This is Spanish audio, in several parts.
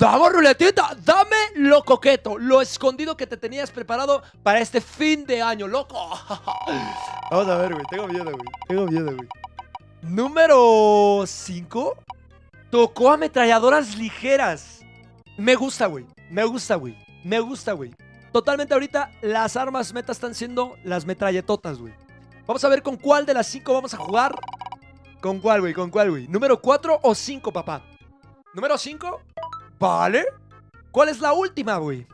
Dame ruletita, dame lo coqueto, lo escondido que te tenías preparado para este fin de año, loco. Vamos a ver, güey. Tengo miedo, güey. Tengo miedo, güey. Número 5. Tocó ametralladoras ligeras. Me gusta, güey. Me gusta, güey. Me gusta, güey. Totalmente ahorita las armas meta están siendo las metralletotas, güey. Vamos a ver con cuál de las 5 vamos a jugar. ¿Con cuál, güey? ¿Con cuál, güey? ¿Número 4 o 5, papá? ¿Número 5? Vale. ¿Cuál es la última, güey?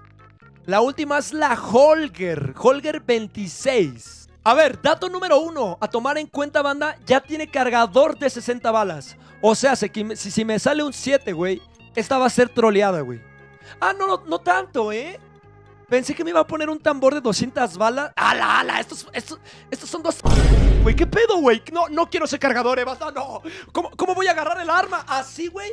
La última es la Holger. Holger 26. A ver, dato número uno. A tomar en cuenta, banda, ya tiene cargador de 60 balas. O sea, si, si me sale un 7, güey, esta va a ser troleada, güey. Ah, no, no, no tanto, ¿eh? Pensé que me iba a poner un tambor de 200 balas. ¡Ala, ala! Estos, estos, estos son dos... Güey, ¿qué pedo, güey? No, no quiero ese cargador, eh, basta, no. ¿Cómo, ¿Cómo voy a agarrar el arma? ¿Así, güey?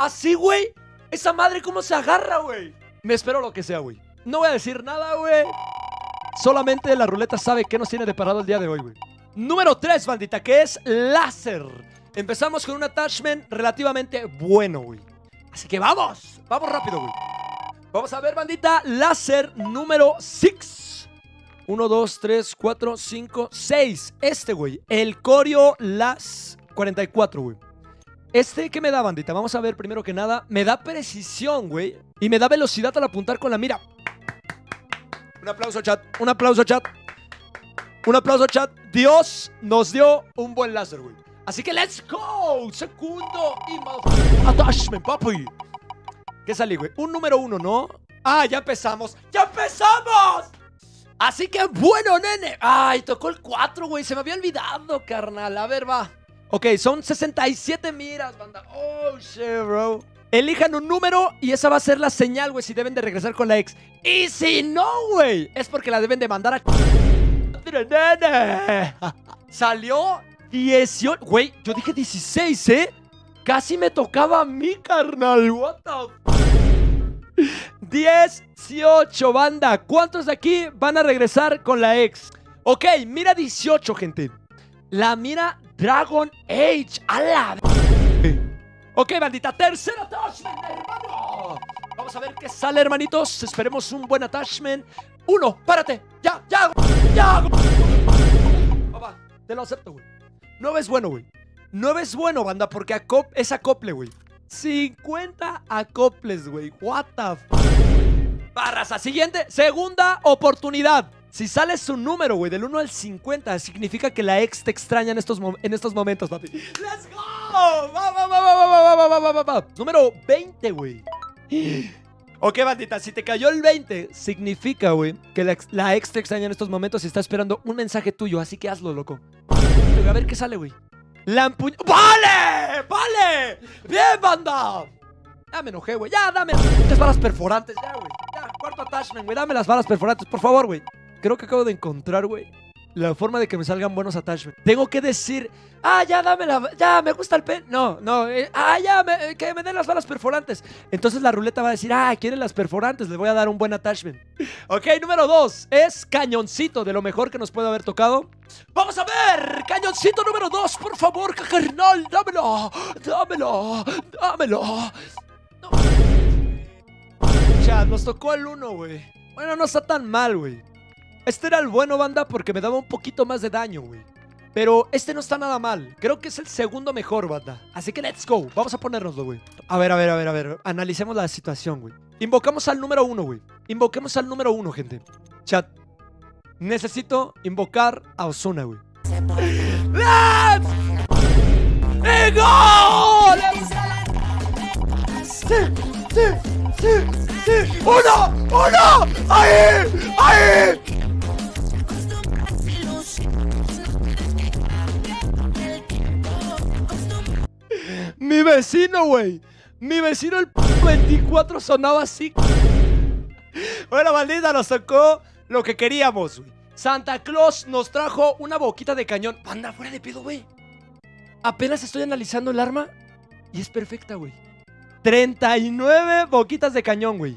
¿Así, güey? ¿Esa madre cómo se agarra, güey? Me espero lo que sea, güey. No voy a decir nada, güey. Solamente la ruleta sabe qué nos tiene deparado el día de hoy, güey. Número 3, bandita, que es láser. Empezamos con un attachment relativamente bueno, güey. Así que vamos, vamos rápido, güey. Vamos a ver, bandita, láser número 6. 1, 2, 3, 4, 5, 6. Este, güey. El Corio Las 44, güey. Este, ¿qué me da, bandita? Vamos a ver primero que nada. Me da precisión, güey. Y me da velocidad al apuntar con la mira. Un aplauso, chat. Un aplauso, chat. Un aplauso, chat. Dios nos dio un buen láser, güey. Así que let's go. Segundo y attachment, papi. ¿Qué salí, güey? Un número uno, ¿no? Ah, ya empezamos. ¡Ya empezamos! Así que bueno, nene. Ay, tocó el 4, güey. Se me había olvidado, carnal. A ver, va. Ok, son 67 miras, banda. Oh, shit, bro. Elijan un número y esa va a ser la señal, güey, si deben de regresar con la ex. Y si no, güey, es porque la deben de mandar a... Salió 18... Güey, yo dije 16, ¿eh? Casi me tocaba a mí, carnal. What the... 18, banda. ¿Cuántos de aquí van a regresar con la ex? Ok, mira 18, gente. La mira Dragon Age. A la... Ok, bandita, tercer attachment, hermano. Vamos a ver qué sale, hermanitos. Esperemos un buen attachment. Uno, párate. Ya, ya, ya. Papá, te lo acepto, güey. Nueve es bueno, güey. Nueve es bueno, banda, porque acop es acople, güey. 50 acoples, güey. What the f Barras, siguiente, segunda oportunidad. Si sale su número, güey, del 1 al 50, significa que la ex te extraña en estos, en estos momentos, papi. ¡Let's go! ¡Va, va, va, va Número 20, güey. Ok, bandita, si te cayó el 20, significa, güey, que la ex, te extraña en estos momentos y está esperando un mensaje tuyo, así que hazlo, loco. A ver qué sale, güey. Lampuño. ¡Vale! ¡Vale! ¡Bien, banda! Ya me enojé, güey. Ya, dame las balas perforantes. Ya, güey. Ya, cuarto attachment, güey. Dame las balas perforantes, por favor, güey. Creo que acabo de encontrar, güey, la forma de que me salgan buenos attachments. Tengo que decir, ah, ya, dame la, ya, me gusta el pen. No, no, eh, ah, ya, me, que me den las balas perforantes. Entonces la ruleta va a decir, ah, quieren las perforantes, le voy a dar un buen attachment. Ok, número dos, es cañoncito, de lo mejor que nos puede haber tocado. Vamos a ver, cañoncito número dos, por favor, carnal, dámelo, dámelo, dámelo. No. Ya, nos tocó el uno, güey. Bueno, no está tan mal, güey. Este era el bueno, banda, porque me daba un poquito más de daño, güey. Pero este no está nada mal. Creo que es el segundo mejor, banda. Así que let's go. Vamos a ponernoslo, güey. A ver, a ver, a ver, a ver. Analicemos la situación, güey. Invocamos al número uno, güey. Invoquemos al número uno, gente. Chat. Necesito invocar a Osuna, güey. ¡Let's go! ¡Sí! ¡Sí! ¡Sí! ¡Sí! ¡Uno! ¡Uno! ¡Ahí! ¡Ahí! Mi vecino, güey. Mi vecino el 24 sonaba así. Bueno, maldita, nos tocó lo que queríamos, güey. Santa Claus nos trajo una boquita de cañón. Anda, fuera de pedo, güey. Apenas estoy analizando el arma y es perfecta, güey. 39 boquitas de cañón, güey.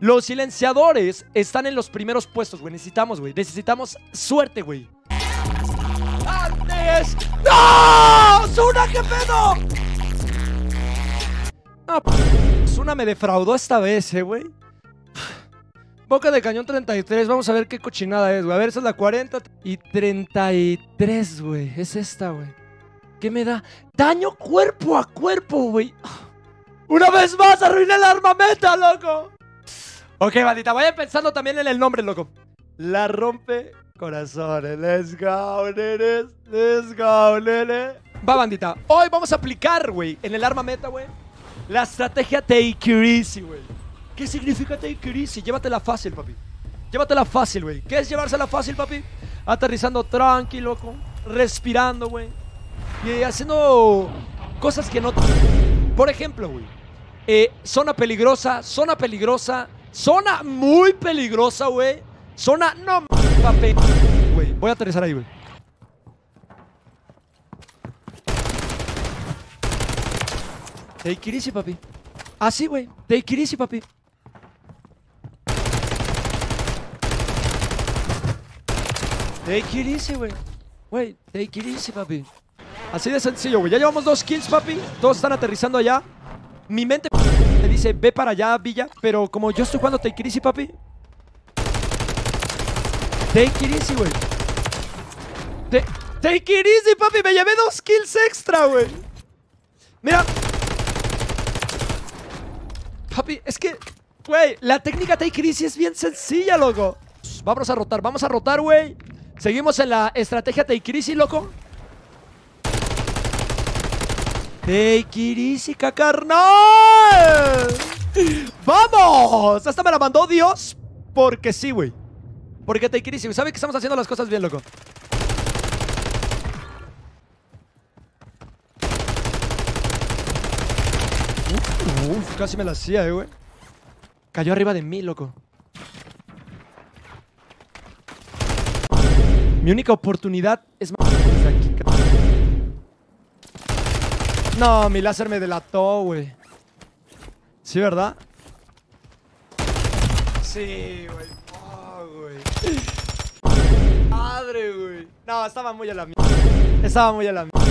Los silenciadores están en los primeros puestos, güey. Necesitamos, güey. Necesitamos suerte, güey. ¡Antes! ¡No! ¡Zuna, qué pedo! No, una me defraudó esta vez, eh, güey. Boca de cañón 33. Vamos a ver qué cochinada es, güey. A ver, esa es la 40 y 33, güey. Es esta, güey. ¿Qué me da? Daño cuerpo a cuerpo, güey. Una vez más arruiné el armamento, loco. Ok, bandita, vayan pensando también en el nombre, loco. La rompe corazones. Let's go, nenes. Let's go, nene. Va, bandita. Hoy vamos a aplicar, güey, en el arma meta, güey, la estrategia Take It Easy, güey. ¿Qué significa Take It Easy? Llévatela fácil, papi. Llévatela fácil, güey. ¿Qué es llevársela fácil, papi? Aterrizando tranquilo, loco. Respirando, güey. Y haciendo cosas que no... Por ejemplo, güey. Eh, zona peligrosa, zona peligrosa, zona muy peligrosa, güey. Zona... No, papi. Güey, voy a aterrizar ahí, güey. Take it easy, papi. Así, güey. Take it easy, papi. Take it easy, güey. Güey, take it easy, papi. Así de sencillo, güey. Ya llevamos dos kills, papi. Todos están aterrizando allá. Mi mente me dice, ve para allá, Villa. Pero como yo estoy jugando Take it easy, papi. Take it easy, güey. Take it easy, papi. Me llevé dos kills extra, güey. Mira. Papi, es que, güey, la técnica Take es bien sencilla, loco. Vamos a rotar, vamos a rotar, güey. Seguimos en la estrategia Take loco. Take It Easy, carnal. ¡Vamos! Esta me la mandó Dios porque sí, güey. Porque Take Easy. ¿Sabe que estamos haciendo las cosas bien, loco? Uf, casi me la hacía, eh, güey. Cayó arriba de mí, loco. Mi única oportunidad es aquí. No, mi láser me delató, güey. ¿Sí, verdad? Sí, güey. Oh, güey. Madre, güey. No, estaba muy a la mierda. Estaba muy a la mierda.